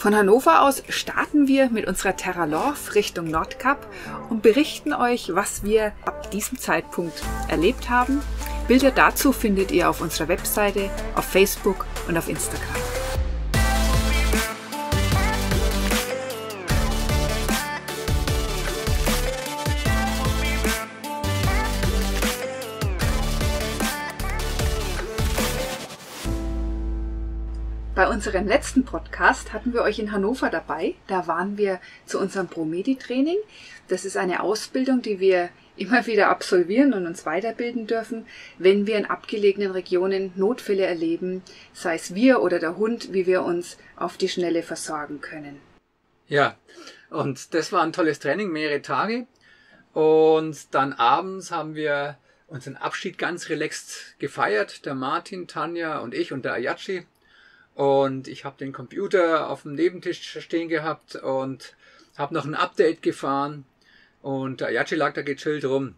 Von Hannover aus starten wir mit unserer Terra Lorf Richtung Nordkap und berichten euch, was wir ab diesem Zeitpunkt erlebt haben. Bilder dazu findet ihr auf unserer Webseite, auf Facebook und auf Instagram. Unserem letzten Podcast hatten wir euch in Hannover dabei. Da waren wir zu unserem Promedi-Training. Das ist eine Ausbildung, die wir immer wieder absolvieren und uns weiterbilden dürfen, wenn wir in abgelegenen Regionen Notfälle erleben, sei es wir oder der Hund, wie wir uns auf die Schnelle versorgen können. Ja, und das war ein tolles Training, mehrere Tage. Und dann abends haben wir unseren Abschied ganz relaxed gefeiert. Der Martin, Tanja und ich und der Ayachi. Und ich habe den Computer auf dem Nebentisch stehen gehabt und habe noch ein Update gefahren. Und der Ayachi lag da gechillt rum.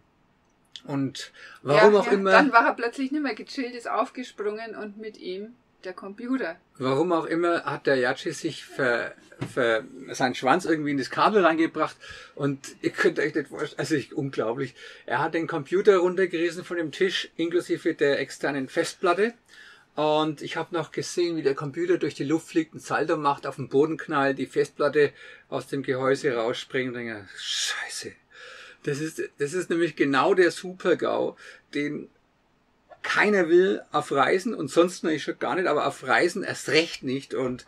Und warum ja, auch ja, immer. Dann war er plötzlich nicht mehr gechillt, ist aufgesprungen und mit ihm der Computer. Warum auch immer hat der Yachi sich für, für seinen Schwanz irgendwie in das Kabel reingebracht und ihr könnt euch nicht vorstellen, also ich, unglaublich. Er hat den Computer runtergerissen von dem Tisch inklusive der externen Festplatte und ich habe noch gesehen, wie der Computer durch die Luft fliegt, ein Salto macht, auf den Boden knallt, die Festplatte aus dem Gehäuse rausspringt und denke, scheiße. Das ist, das ist nämlich genau der Super-GAU, den keiner will auf Reisen und sonst noch schon gar nicht, aber auf Reisen erst recht nicht. Und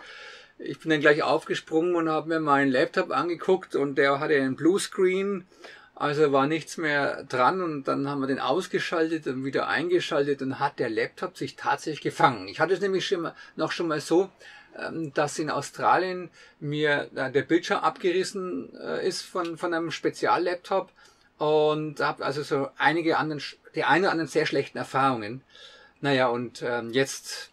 ich bin dann gleich aufgesprungen und habe mir meinen Laptop angeguckt und der hatte einen Bluescreen also war nichts mehr dran und dann haben wir den ausgeschaltet und wieder eingeschaltet und hat der Laptop sich tatsächlich gefangen. Ich hatte es nämlich schon mal, noch schon mal so, ähm, dass in Australien mir äh, der Bildschirm abgerissen äh, ist von, von einem Speziallaptop und habe also so einige anderen, die eine oder anderen sehr schlechten Erfahrungen. Naja, und ähm, jetzt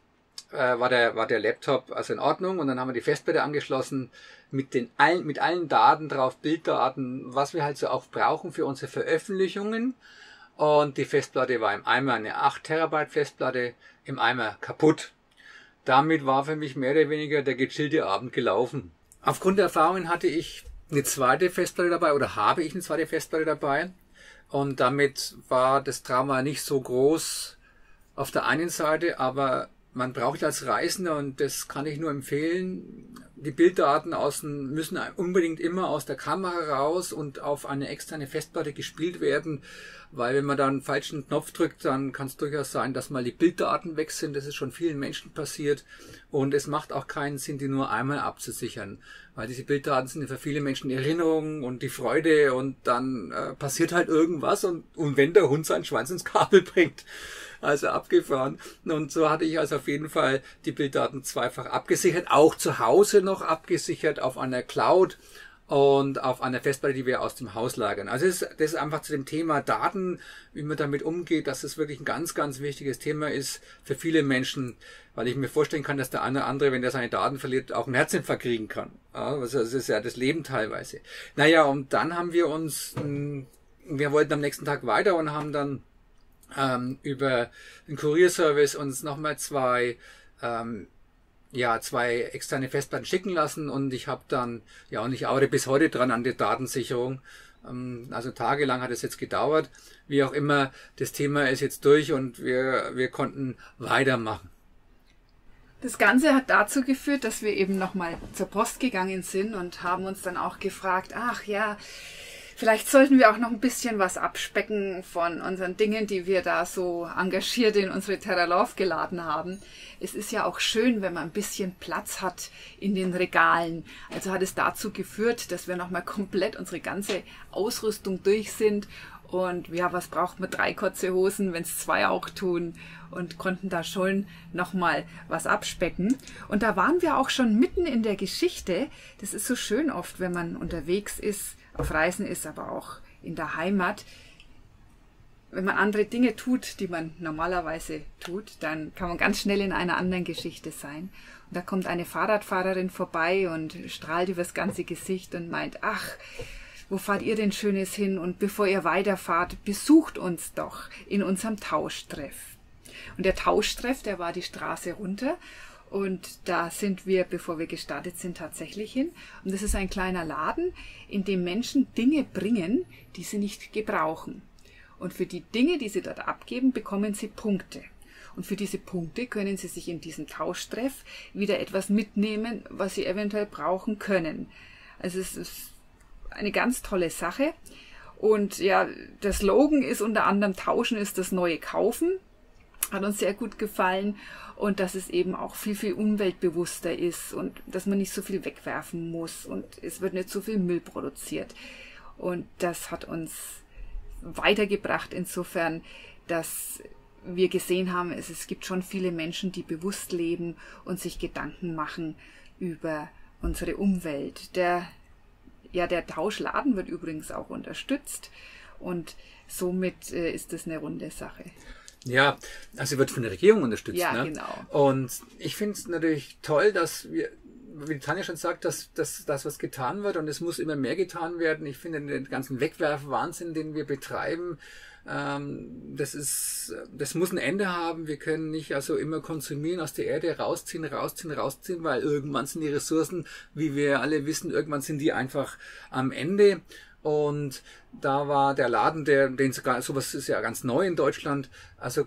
äh, war, der, war der Laptop also in Ordnung und dann haben wir die Festplatte angeschlossen mit, den, allen, mit allen Daten drauf, Bilddaten, was wir halt so auch brauchen für unsere Veröffentlichungen. Und die Festplatte war im Eimer eine 8 Terabyte Festplatte, im Eimer kaputt. Damit war für mich mehr oder weniger der gechillte Abend gelaufen. Aufgrund der Erfahrungen hatte ich eine zweite Festplatte dabei oder habe ich eine zweite Festplatte dabei. Und damit war das Drama nicht so groß auf der einen Seite, aber man braucht als Reisender, und das kann ich nur empfehlen, die Bilddaten außen müssen unbedingt immer aus der Kamera raus und auf eine externe Festplatte gespielt werden, weil wenn man da einen falschen Knopf drückt, dann kann es durchaus sein, dass mal die Bilddaten weg sind. Das ist schon vielen Menschen passiert und es macht auch keinen Sinn, die nur einmal abzusichern, weil diese Bilddaten sind für viele Menschen die Erinnerung und die Freude und dann äh, passiert halt irgendwas und, und wenn der Hund seinen Schwanz ins Kabel bringt, also abgefahren. Und so hatte ich also auf jeden Fall die Bilddaten zweifach abgesichert, auch zu Hause noch abgesichert auf einer Cloud und auf einer Festplatte, die wir aus dem Haus lagern. Also das ist, das ist einfach zu dem Thema Daten, wie man damit umgeht, dass es wirklich ein ganz, ganz wichtiges Thema ist für viele Menschen, weil ich mir vorstellen kann, dass der eine oder andere, wenn der seine Daten verliert, auch einen Herzinfarkt kriegen kann. Also das ist ja das Leben teilweise. Naja, und dann haben wir uns, hm, wir wollten am nächsten Tag weiter und haben dann ähm, über den Kurierservice uns nochmal zwei ähm, ja, zwei externe Festplatten schicken lassen und ich habe dann, ja, und ich arbeite bis heute dran an der Datensicherung. Ähm, also tagelang hat es jetzt gedauert. Wie auch immer, das Thema ist jetzt durch und wir, wir konnten weitermachen. Das Ganze hat dazu geführt, dass wir eben nochmal zur Post gegangen sind und haben uns dann auch gefragt, ach ja, Vielleicht sollten wir auch noch ein bisschen was abspecken von unseren Dingen, die wir da so engagiert in unsere Terra Love geladen haben. Es ist ja auch schön, wenn man ein bisschen Platz hat in den Regalen. Also hat es dazu geführt, dass wir nochmal komplett unsere ganze Ausrüstung durch sind. Und ja, was braucht man drei kurze Hosen, wenn es zwei auch tun? Und konnten da schon nochmal was abspecken. Und da waren wir auch schon mitten in der Geschichte. Das ist so schön oft, wenn man unterwegs ist auf Reisen ist, aber auch in der Heimat. Wenn man andere Dinge tut, die man normalerweise tut, dann kann man ganz schnell in einer anderen Geschichte sein. Und da kommt eine Fahrradfahrerin vorbei und strahlt übers ganze Gesicht und meint, ach, wo fahrt ihr denn Schönes hin? Und bevor ihr weiterfahrt, besucht uns doch in unserem Tauschtreff. Und der Tauschtreff, der war die Straße runter Und da sind wir, bevor wir gestartet sind, tatsächlich hin. Und das ist ein kleiner Laden, in dem Menschen Dinge bringen, die sie nicht gebrauchen. Und für die Dinge, die sie dort abgeben, bekommen sie Punkte. Und für diese Punkte können sie sich in diesem Tauschtreff wieder etwas mitnehmen, was sie eventuell brauchen können. Also es ist eine ganz tolle Sache. Und ja, der Slogan ist unter anderem Tauschen ist das neue Kaufen. Hat uns sehr gut gefallen. Und dass es eben auch viel, viel umweltbewusster ist und dass man nicht so viel wegwerfen muss und es wird nicht so viel Müll produziert. Und das hat uns weitergebracht insofern, dass wir gesehen haben, es, es gibt schon viele Menschen, die bewusst leben und sich Gedanken machen über unsere Umwelt. Der, ja, der Tauschladen wird übrigens auch unterstützt und somit äh, ist das eine runde Sache. Ja, also wird von der Regierung unterstützt. Ja, ne? genau. Und ich finde es natürlich toll, dass wir, wie Tanja schon sagt, dass, dass das was getan wird und es muss immer mehr getan werden. Ich finde den ganzen Wegwerfwahnsinn, den wir betreiben, ähm, das ist, das muss ein Ende haben. Wir können nicht also immer konsumieren, aus der Erde rausziehen, rausziehen, rausziehen, weil irgendwann sind die Ressourcen, wie wir alle wissen, irgendwann sind die einfach am Ende. Und da war der Laden, der, den sogar, sowas ist ja ganz neu in Deutschland. Also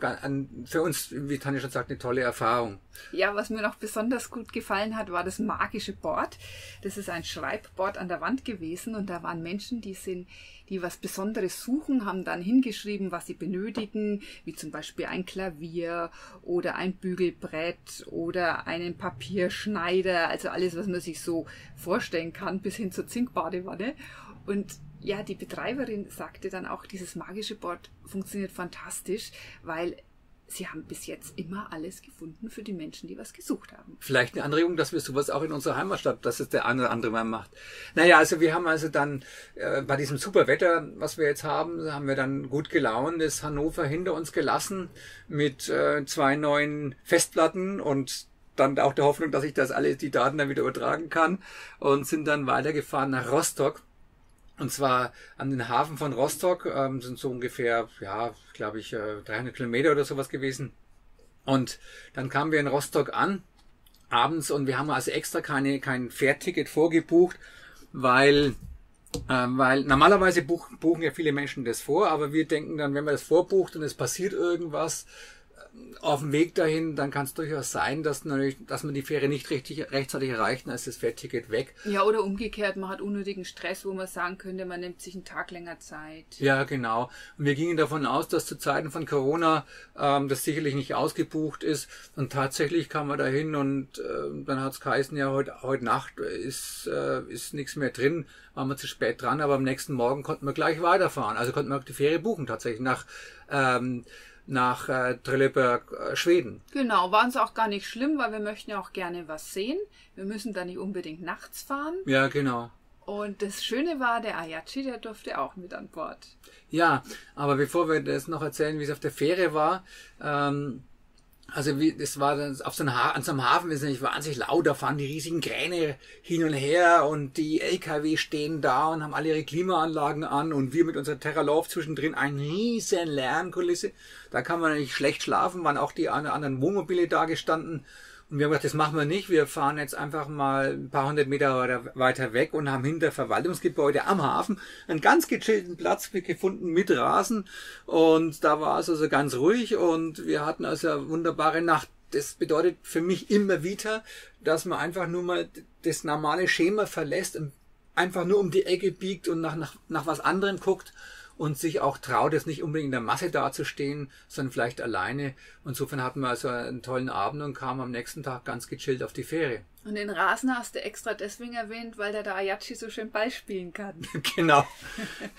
für uns, wie Tanja schon sagt, eine tolle Erfahrung. Ja, was mir noch besonders gut gefallen hat, war das magische Board. Das ist ein Schreibboard an der Wand gewesen und da waren Menschen, die sind, die was Besonderes suchen, haben dann hingeschrieben, was sie benötigen, wie zum Beispiel ein Klavier oder ein Bügelbrett oder einen Papierschneider, also alles, was man sich so vorstellen kann, bis hin zur Zinkbadewanne. Und ja, die Betreiberin sagte dann auch, dieses magische Board funktioniert fantastisch, weil sie haben bis jetzt immer alles gefunden für die Menschen, die was gesucht haben. Vielleicht eine Anregung, dass wir sowas auch in unserer Heimatstadt, dass es der eine oder andere mal macht. Naja, also wir haben also dann äh, bei diesem super Wetter, was wir jetzt haben, haben wir dann gut gelaunt, ist Hannover hinter uns gelassen mit äh, zwei neuen Festplatten und dann auch der Hoffnung, dass ich das alles, die Daten dann wieder übertragen kann und sind dann weitergefahren nach Rostock und zwar an den Hafen von Rostock, ähm, sind so ungefähr, ja, glaube ich, äh, 300 Kilometer oder sowas gewesen. Und dann kamen wir in Rostock an, abends, und wir haben also extra keine, kein Fährticket vorgebucht, weil, äh, weil normalerweise buch, buchen ja viele Menschen das vor, aber wir denken dann, wenn man das vorbucht und es passiert irgendwas, auf dem Weg dahin, dann kann es durchaus sein, dass, natürlich, dass man die Fähre nicht richtig, rechtzeitig erreicht, dann ist das Fährticket weg. Ja, oder umgekehrt, man hat unnötigen Stress, wo man sagen könnte, man nimmt sich einen Tag länger Zeit. Ja, genau. Und wir gingen davon aus, dass zu Zeiten von Corona ähm, das sicherlich nicht ausgebucht ist. Und tatsächlich kam man dahin und äh, dann hat es geheißen, ja, heute, heute Nacht ist, äh, ist nichts mehr drin, waren wir zu spät dran, aber am nächsten Morgen konnten wir gleich weiterfahren. Also konnten wir die Fähre buchen tatsächlich nach ähm, nach äh, Trelleborg, äh, Schweden. Genau, war uns auch gar nicht schlimm, weil wir möchten ja auch gerne was sehen. Wir müssen da nicht unbedingt nachts fahren. Ja, genau. Und das Schöne war, der Ayachi, der durfte auch mit an Bord. Ja, aber bevor wir das noch erzählen, wie es auf der Fähre war, ähm, also wie, das war dann auf so einem, an so einem Hafen ist nämlich wahnsinnig laut, da fahren die riesigen Kräne hin und her und die LKW stehen da und haben alle ihre Klimaanlagen an und wir mit unserer Terra Love zwischendrin eine riesen Lärmkulisse. Da kann man nicht schlecht schlafen, waren auch die anderen Wohnmobile da gestanden und wir haben gesagt, das machen wir nicht. Wir fahren jetzt einfach mal ein paar hundert Meter weiter weg und haben hinter Verwaltungsgebäude am Hafen einen ganz gechillten Platz gefunden mit Rasen. Und da war es also ganz ruhig und wir hatten also eine wunderbare Nacht. Das bedeutet für mich immer wieder, dass man einfach nur mal das normale Schema verlässt und einfach nur um die Ecke biegt und nach, nach, nach was anderem guckt und sich auch traut, jetzt nicht unbedingt in der Masse dazustehen, sondern vielleicht alleine. Insofern hatten wir also einen tollen Abend und kamen am nächsten Tag ganz gechillt auf die Fähre. Und den Rasen hast du extra deswegen erwähnt, weil der der Ayachi so schön Ball spielen kann. genau,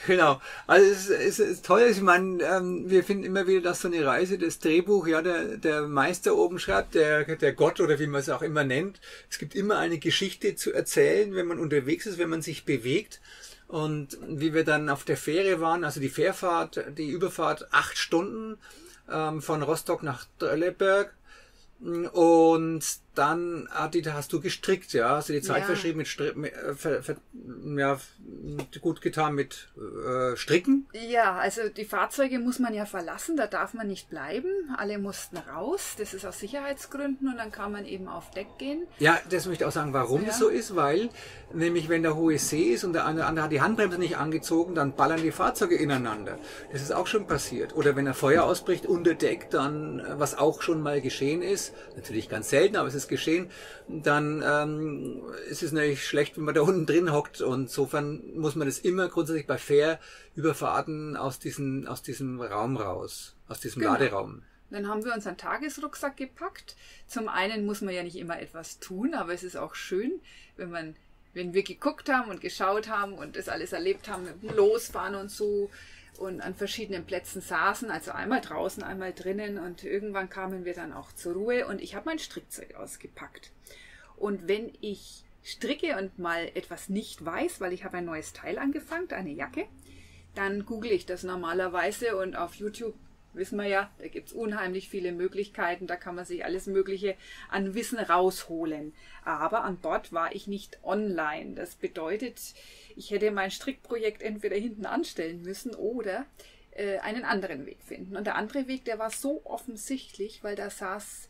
genau. Also es ist, es ist toll. Ich meine, ähm, wir finden immer wieder, dass so eine Reise, das Drehbuch, ja, der, der Meister oben schreibt, der, der Gott oder wie man es auch immer nennt. Es gibt immer eine Geschichte zu erzählen, wenn man unterwegs ist, wenn man sich bewegt. Und wie wir dann auf der Fähre waren, also die Fährfahrt, die Überfahrt acht Stunden ähm, von Rostock nach Trelleborg. Und dann Adita, hast du gestrickt, ja, hast du die Zeit Ja. verschrieben mit, Stri mit äh, ver, ver, ja, gut getan mit äh, Stricken. Ja, also die Fahrzeuge muss man ja verlassen, da darf man nicht bleiben. Alle mussten raus, das ist aus Sicherheitsgründen und dann kann man eben auf Deck gehen. Ja, das möchte ich auch sagen, warum Ja. das so ist, weil nämlich wenn der hohe See ist und der eine andere hat die Handbremse nicht angezogen, dann ballern die Fahrzeuge ineinander. Das ist auch schon passiert. Oder wenn ein Feuer ausbricht unter Deck, dann, äh, was auch schon mal geschehen ist, natürlich ganz selten, aber es ist geschehen, dann ähm, ist es natürlich schlecht, wenn man da unten drin hockt und insofern muss man das immer grundsätzlich bei Fährüberfahrten aus, diesen, aus diesem Raum raus, aus diesem Genau. Laderaum. Dann haben wir unseren Tagesrucksack gepackt. Zum einen muss man ja nicht immer etwas tun, aber es ist auch schön, wenn man, wenn wir geguckt haben und geschaut haben und das alles erlebt haben Losfahren und so und an verschiedenen Plätzen saßen, also einmal draußen, einmal drinnen und irgendwann kamen wir dann auch zur Ruhe und ich habe mein Strickzeug ausgepackt. Und wenn ich stricke und mal etwas nicht weiß, weil ich habe ein neues Teil angefangen, eine Jacke, dann google ich das normalerweise und auf YouTube wissen wir ja, da gibt's unheimlich viele Möglichkeiten, da kann man sich alles Mögliche an Wissen rausholen. Aber an Bord war ich nicht online. Das bedeutet, ich hätte mein Strickprojekt entweder hinten anstellen müssen oder äh, einen anderen Weg finden. Und der andere Weg, der war so offensichtlich, weil da saß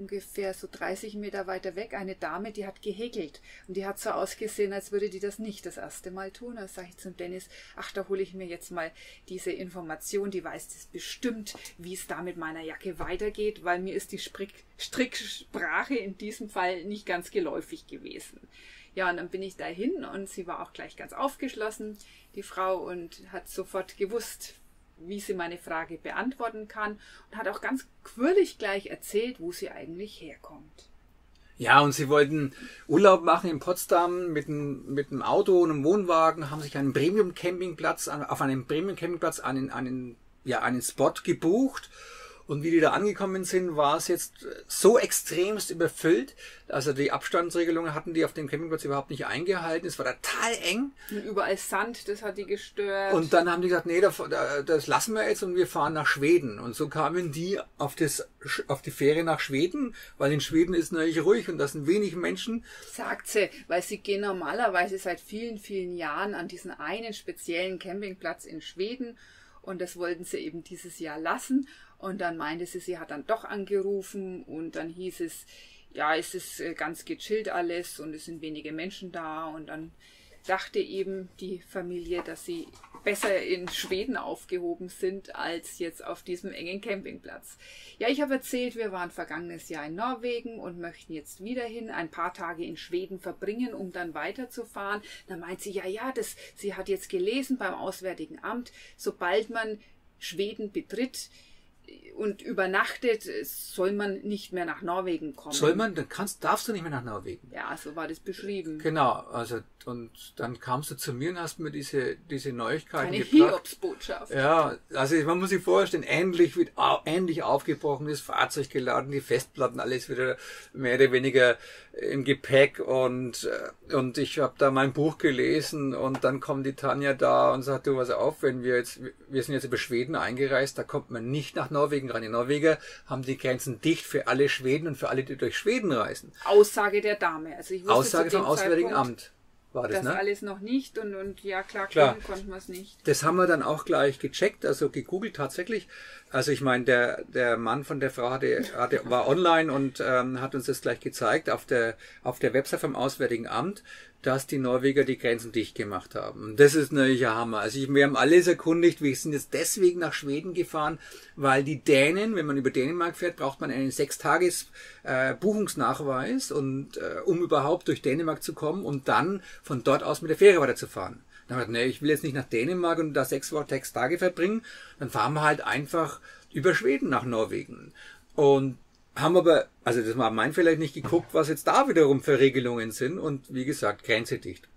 ungefähr so 30 Meter weiter weg eine Dame, die hat gehäkelt. Und die hat so ausgesehen, als würde die das nicht das erste Mal tun. Da sage ich zum Dennis, ach, da hole ich mir jetzt mal diese Information, die weiß das bestimmt, wie es da mit meiner Jacke weitergeht, weil mir ist die Strick Stricksprache in diesem Fall nicht ganz geläufig gewesen. Ja, und dann bin ich dahin und sie war auch gleich ganz aufgeschlossen, die Frau, und hat sofort gewusst, wie sie meine Frage beantworten kann und hat auch ganz quirlig gleich erzählt, wo sie eigentlich herkommt. Ja, und sie wollten Urlaub machen in Potsdam mit einem, mit einem Auto und einem Wohnwagen, haben sich einen Premium-Campingplatz, auf einem Premium-Campingplatz einen, einen, ja, einen Spot gebucht. Und wie die da angekommen sind, war es jetzt so extremst überfüllt. Also die Abstandsregelungen hatten die auf dem Campingplatz überhaupt nicht eingehalten. Es war total eng. Und überall Sand, das hat die gestört. Und dann haben die gesagt, nee, das, lassen wir jetzt und wir fahren nach Schweden. Und so kamen die auf, das, auf die Fähre nach Schweden, weil in Schweden ist natürlich ruhig und das sind wenig Menschen. sagt sie, weil sie gehen normalerweise seit vielen, vielen Jahren an diesen einen speziellen Campingplatz in Schweden und das wollten sie eben dieses Jahr lassen. Und dann meinte sie, sie hat dann doch angerufen und dann hieß es, ja, es ist äh, ganz gechillt alles und es sind wenige Menschen da und dann dachte eben die Familie, dass sie besser in Schweden aufgehoben sind als jetzt auf diesem engen Campingplatz. Ja, ich habe erzählt, wir waren vergangenes Jahr in Norwegen und möchten jetzt wieder hin, ein paar Tage in Schweden verbringen, um dann weiterzufahren. Da meint sie, ja, ja, das, sie hat jetzt gelesen beim Auswärtigen Amt, sobald man Schweden betritt, und übernachtet, soll man nicht mehr nach Norwegen kommen. Soll man, dann kannst, darfst du nicht mehr nach Norwegen. Ja, so war das beschrieben. Genau, also und dann kamst du zu mir und hast mir diese, diese Neuigkeiten Eine gebracht. Hiobsbotschaft. Ja, also man muss sich vorstellen, endlich wird endlich aufgebrochen, das Fahrzeug geladen, die Festplatten, alles wieder mehr oder weniger im Gepäck und äh, und ich habe da mein Buch gelesen und dann kommt die Tanja da und sagt, du was auf, wenn wir jetzt, wir sind jetzt über Schweden eingereist, da kommt man nicht nach Norwegen rein. Die Norweger haben die Grenzen dicht für alle Schweden und für alle, die durch Schweden reisen. Aussage der Dame. Also ich Aussage vom Auswärtigen Amt war das, Das ne? alles noch nicht und, und ja, klar, Klar. konnten wir es nicht. Das haben wir dann auch gleich gecheckt, also gegoogelt tatsächlich. Also ich meine, der, der Mann von der Frau hatte, hatte, war online und ähm, hat uns das gleich gezeigt auf der, auf der Website vom Auswärtigen Amt, dass die Norweger die Grenzen dicht gemacht haben. Das ist natürlich ein Hammer. Also ich, wir haben alles erkundigt, wir sind jetzt deswegen nach Schweden gefahren, weil die Dänen, wenn man über Dänemark fährt, braucht man einen Sechstages äh, Buchungsnachweis und äh, um überhaupt durch Dänemark zu kommen und dann von dort aus mit der Fähre weiterzufahren. Dann hat, nee, ich will jetzt nicht nach Dänemark und da sechs Wochen, sechs Tage verbringen. Dann fahren wir halt einfach über Schweden nach Norwegen. Und haben aber, also das war mein Fehler, nicht geguckt, was jetzt da wiederum für Regelungen sind. Und wie gesagt, Grenze dicht.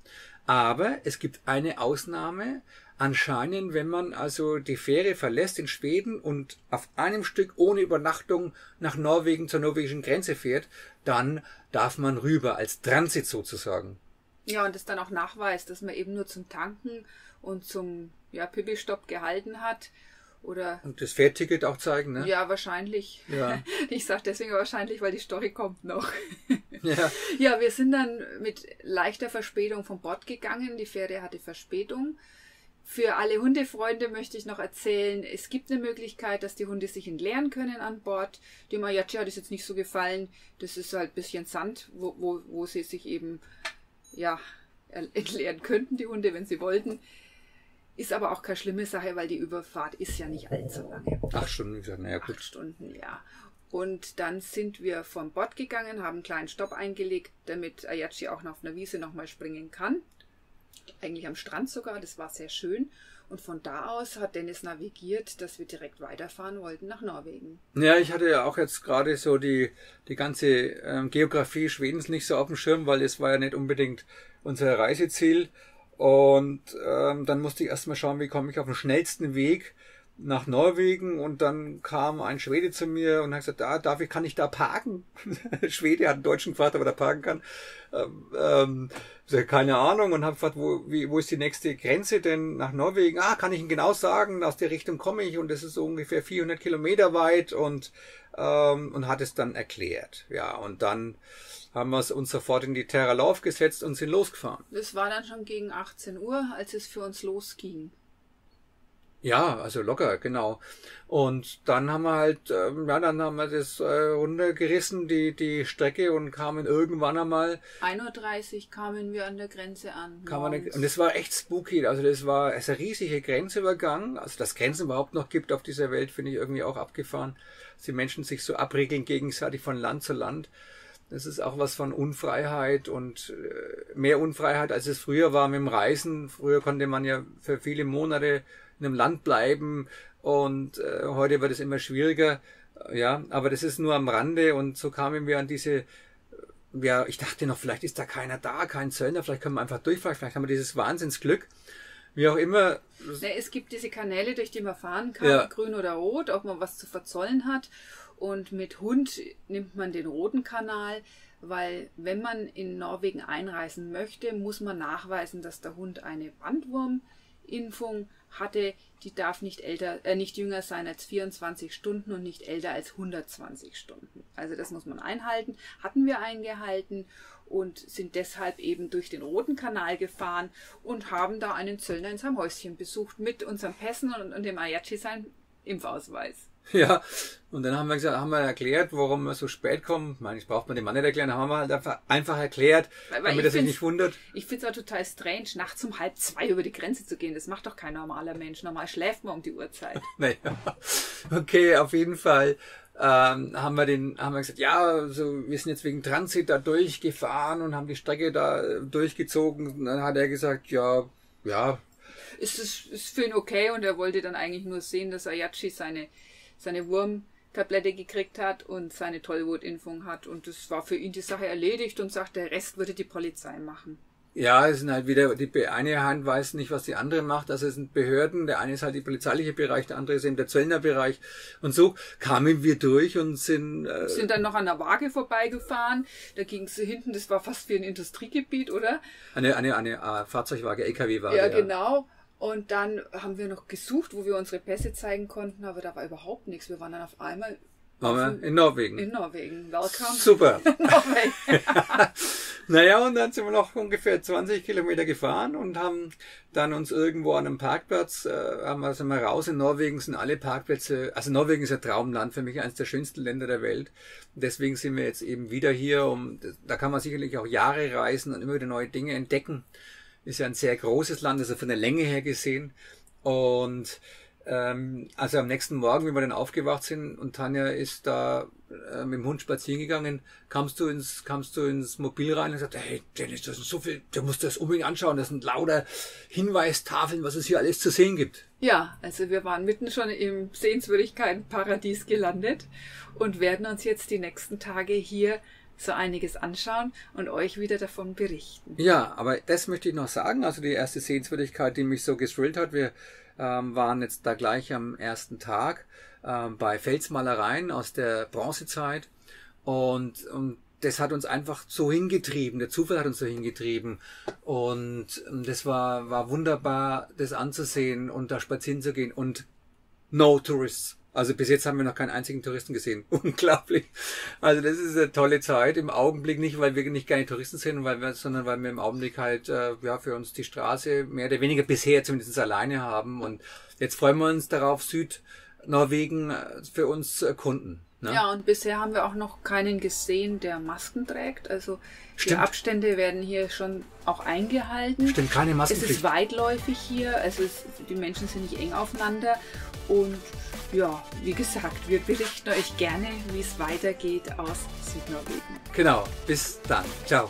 Aber es gibt eine Ausnahme. Anscheinend, wenn man also die Fähre verlässt in Schweden und auf einem Stück ohne Übernachtung nach Norwegen zur norwegischen Grenze fährt, dann darf man rüber als Transit sozusagen. Ja, und das dann auch nachweist, dass man eben nur zum Tanken und zum ja, Pipi-Stopp gehalten hat Oder Und das Fährticket auch zeigen, ne? ja, wahrscheinlich. Ja. Ich sage deswegen wahrscheinlich, weil die Story kommt noch. Ja. Ja, wir sind dann mit leichter Verspätung vom Bord gegangen. Die Fähre hatte Verspätung. Für alle Hundefreunde möchte ich noch erzählen, es gibt eine Möglichkeit, dass die Hunde sich entleeren können an Bord. Dem Ayachi hat es jetzt nicht so gefallen. Das ist halt ein bisschen Sand, wo, wo, wo sie sich eben ja, entleeren könnten, die Hunde, wenn sie wollten. Ist aber auch keine schlimme Sache, weil die Überfahrt ist ja nicht allzu lange. Acht Stunden, wie gesagt, naja, Acht gut. Stunden, ja. Und dann sind wir vom Bord gegangen, haben einen kleinen Stopp eingelegt, damit Ayachi auch noch auf einer Wiese nochmal springen kann. Eigentlich am Strand sogar, das war sehr schön. Und von da aus hat Dennis navigiert, dass wir direkt weiterfahren wollten nach Norwegen. Ja, ich hatte ja auch jetzt gerade so die, die ganze ähm, Geografie Schwedens nicht so auf dem Schirm, weil es war ja nicht unbedingt unser Reiseziel. Und ähm, dann musste ich erstmal schauen, wie komme ich auf den schnellsten Weg nach Norwegen und dann kam ein Schwede zu mir und hat gesagt, da darf ich, kann ich da parken? Schwede hat einen deutschen gefragt, ob er da parken kann. Ähm, ähm, keine Ahnung und habe gefragt, wo, wie, wo ist die nächste Grenze denn nach Norwegen? Ah, kann ich Ihnen genau sagen, aus der Richtung komme ich und das ist so ungefähr 400 Kilometer weit und ähm, und hat es dann erklärt. Ja, und dann haben wir uns sofort in die Terra Lauf gesetzt und sind losgefahren. Das war dann schon gegen 18 Uhr, als es für uns losging. Ja, also locker, genau. Und dann haben wir halt, ähm, ja, dann haben wir das äh, runtergerissen, die, die Strecke und kamen irgendwann einmal, 1.30 Uhr kamen wir an der Grenze an. kam man, morgens. und das war echt spooky. Also das war es ein riesiger Grenzübergang. Also dass Grenzen überhaupt noch gibt auf dieser Welt, finde ich irgendwie auch abgefahren. Dass die Menschen sich so abriegeln gegenseitig von Land zu Land. Das ist auch was von Unfreiheit und äh, mehr Unfreiheit, als es früher war mit dem Reisen. Früher konnte man ja für viele Monate in einem Land bleiben und äh, heute wird es immer schwieriger. Ja, aber das ist nur am Rande und so kamen wir an diese ja, ich dachte noch, vielleicht ist da keiner da, kein Zöllner, vielleicht können wir einfach durchfahren, vielleicht haben wir dieses Wahnsinnsglück. Wie auch immer, es gibt diese Kanäle, durch die man fahren kann, Ja. grün oder rot, ob man was zu verzollen hat. Und mit Hund nimmt man den roten Kanal, weil wenn man in Norwegen einreisen möchte, muss man nachweisen, dass der Hund eine Bandwurmimpfung hatte. Die darf nicht älter, äh, nicht jünger sein als 24 Stunden und nicht älter als 120 Stunden. Also das muss man einhalten. Hatten wir eingehalten und sind deshalb eben durch den Roten Kanal gefahren und haben da einen Zöllner in seinem Häuschen besucht mit unseren Pässen und, und dem Ayachi sein Impfausweis. ja, und dann haben wir gesagt, haben wir erklärt, warum wir so spät kommen. Ich meine, das braucht man dem Mann nicht erklären, haben wir halt einfach, einfach erklärt, Weil- weil damit er sich nicht wundert. Ich finde es auch total strange, nachts um halb zwei über die Grenze zu gehen. Das macht doch kein normaler Mensch. Normal schläft man um die Uhrzeit. Naja, okay, auf jeden Fall ähm, haben wir den, haben wir gesagt, ja, also wir sind jetzt wegen Transit da durchgefahren und haben die Strecke da durchgezogen. Und dann hat er gesagt, ja, ja, ist es ist für ihn okay und er wollte dann eigentlich nur sehen, dass Ayachi seine, seine Wurmtablette gekriegt hat und seine Tollwutimpfung hat. Und das war für ihn die Sache erledigt und sagt, der Rest würde die Polizei machen. Ja, es sind halt wieder, die eine Hand weiß nicht, was die andere macht. Also es sind Behörden. Der eine ist halt der polizeiliche Bereich, der andere ist eben der Zöllnerbereich. Und so kamen wir durch und sind, äh, Sind dann noch an der Waage vorbeigefahren. Da ging es hinten, das war fast wie ein Industriegebiet, oder? eine, eine, eine äh, Fahrzeugwaage, LKW-Waage. Ja, genau. Und dann haben wir noch gesucht, wo wir unsere Pässe zeigen konnten, aber da war überhaupt nichts. Wir waren dann auf einmal Waren in Norwegen. in Norwegen. Welcome. Super. Norwegen. Naja, und dann sind wir noch ungefähr 20 Kilometer gefahren und haben dann uns irgendwo an einem Parkplatz, äh, haben wir, sind wir raus. In Norwegen sind alle Parkplätze, also Norwegen ist ein Traumland, für mich eines der schönsten Länder der Welt. Und deswegen sind wir jetzt eben wieder hier, um, da kann man sicherlich auch Jahre reisen und immer wieder neue Dinge entdecken. Ist ja ein sehr großes Land, also von der Länge her gesehen. Und ähm, also am nächsten Morgen, wie wir dann aufgewacht sind und Tanja ist da äh, mit dem Hund spazieren gegangen, kamst du ins, kamst du ins Mobil rein und gesagt, hey Dennis, das sind so viel, du musst das unbedingt anschauen, das sind lauter Hinweistafeln, was es hier alles zu sehen gibt. Ja, also wir waren mitten schon im Sehenswürdigkeitenparadies gelandet und werden uns jetzt die nächsten Tage hier so einiges anschauen und euch wieder davon berichten. Ja, aber das möchte ich noch sagen, also die erste Sehenswürdigkeit, die mich so gestrillt hat, wir ähm, waren jetzt da gleich am ersten Tag ähm, bei Felsmalereien aus der Bronzezeit und, und das hat uns einfach so hingetrieben, der Zufall hat uns so hingetrieben und das war, war wunderbar, das anzusehen und da spazieren zu gehen und No Tourists. Also bis jetzt haben wir noch keinen einzigen Touristen gesehen. Unglaublich. Also das ist eine tolle Zeit. Im Augenblick nicht, weil wir nicht gerne Touristen sind, weil wir, sondern weil wir im Augenblick halt äh, ja für uns die Straße mehr oder weniger bisher zumindest alleine haben. Und jetzt freuen wir uns darauf, Südnorwegen äh, für uns zu erkunden. Ne? Ja, und bisher haben wir auch noch keinen gesehen, der Masken trägt. Also Stimmt. die Abstände werden hier schon auch eingehalten. Stimmt, keine Masken. Es ist weitläufig hier, also es, die Menschen sind nicht eng aufeinander. Und ja, wie gesagt, wir berichten euch gerne, wie es weitergeht aus Südnorwegen. Genau, bis dann. Ciao.